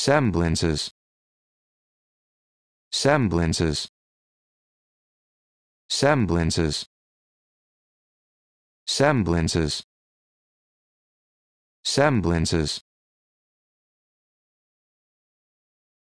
semblances. Semblances. Semblances. Semblances. Semblances.